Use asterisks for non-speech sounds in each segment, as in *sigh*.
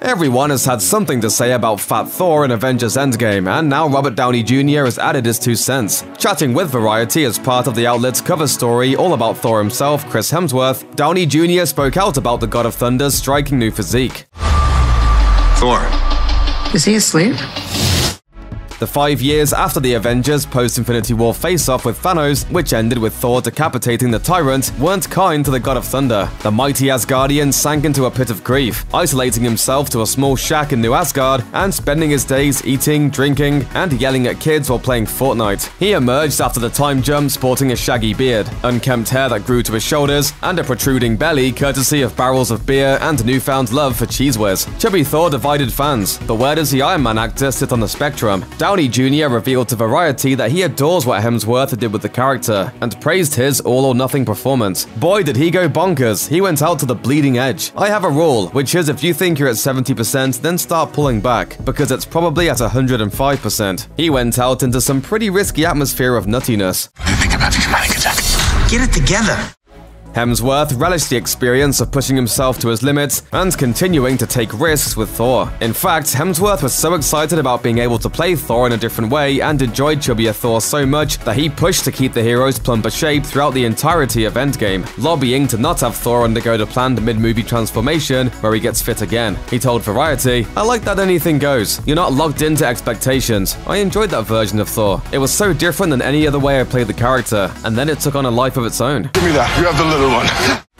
Everyone has had something to say about Fat Thor in Avengers Endgame, and now Robert Downey Jr. has added his two cents. Chatting with Variety as part of the outlet's cover story all about Thor himself, Chris Hemsworth, Downey Jr. spoke out about the God of Thunder's striking new physique. Thor. Is he asleep? The five years after the Avengers post-Infinity War face-off with Thanos, which ended with Thor decapitating the Tyrant, weren't kind to the God of Thunder. The mighty Asgardian sank into a pit of grief, isolating himself to a small shack in New Asgard and spending his days eating, drinking, and yelling at kids while playing Fortnite. He emerged after the time jump sporting a shaggy beard, unkempt hair that grew to his shoulders, and a protruding belly courtesy of barrels of beer and newfound love for Cheez Whiz. Chubby Thor divided fans, but where does the Iron Man actor sit on the spectrum? Downey Jr. revealed to Variety that he adores what Hemsworth did with the character, and praised his all or nothing performance. Boy, did he go bonkers, he went out to the bleeding edge. I have a rule, which is if you think you're at 70%, then start pulling back, because it's probably at 105%. He went out into some pretty risky atmosphere of nuttiness. What do you think about these panic attacks? Get it together. Hemsworth relished the experience of pushing himself to his limits and continuing to take risks with Thor. In fact, Hemsworth was so excited about being able to play Thor in a different way and enjoyed chubbier Thor so much that he pushed to keep the hero's plumper shape throughout the entirety of Endgame, lobbying to not have Thor undergo the planned mid-movie transformation where he gets fit again. He told Variety, I like that anything goes. You're not locked into expectations. I enjoyed that version of Thor. It was so different than any other way I played the character, and then it took on a life of its own. Give me that. You have the little one. *laughs*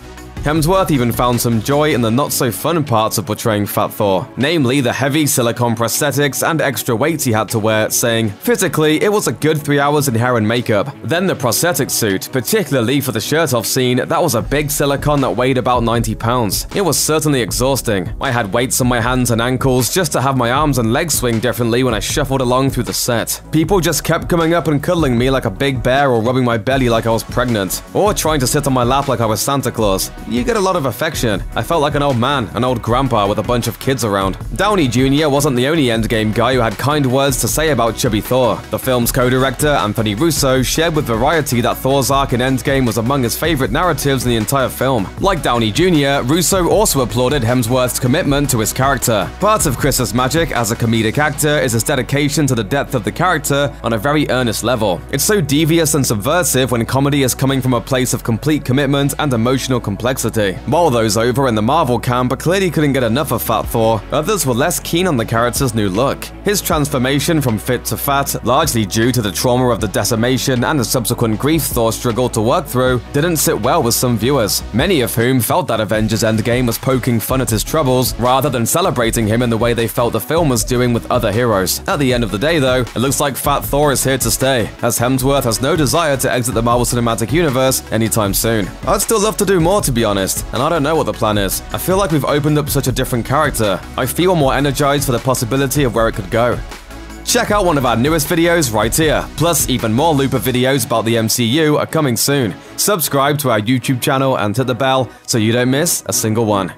Hemsworth even found some joy in the not-so-fun parts of portraying Fat Thor, namely the heavy silicone prosthetics and extra weights he had to wear, saying, Physically, it was a good three hours in hair and makeup. Then the prosthetic suit, particularly for the shirt-off scene, that was a big silicone that weighed about 90 pounds. It was certainly exhausting. I had weights on my hands and ankles just to have my arms and legs swing differently when I shuffled along through the set. People just kept coming up and cuddling me like a big bear or rubbing my belly like I was pregnant, or trying to sit on my lap like I was Santa Claus you get a lot of affection. I felt like an old man, an old grandpa with a bunch of kids around. Downey Jr. wasn't the only Endgame guy who had kind words to say about Chubby Thor. The film's co-director, Anthony Russo, shared with Variety that Thor's arc in Endgame was among his favorite narratives in the entire film. Like Downey Jr., Russo also applauded Hemsworth's commitment to his character. Part of Chris's magic as a comedic actor is his dedication to the depth of the character on a very earnest level. It's so devious and subversive when comedy is coming from a place of complete commitment and emotional complexity. While those over in the Marvel camp clearly couldn't get enough of Fat Thor, others were less keen on the character's new look. His transformation from fit to fat, largely due to the trauma of the decimation and the subsequent grief Thor struggled to work through, didn't sit well with some viewers, many of whom felt that Avengers Endgame was poking fun at his troubles rather than celebrating him in the way they felt the film was doing with other heroes. At the end of the day, though, it looks like Fat Thor is here to stay, as Hemsworth has no desire to exit the Marvel Cinematic Universe anytime soon. I'd still love to do more, to be honest honest, and I don't know what the plan is. I feel like we've opened up such a different character. I feel more energized for the possibility of where it could go. Check out one of our newest videos right here. Plus, even more Looper videos about the MCU are coming soon. Subscribe to our YouTube channel and hit the bell so you don't miss a single one.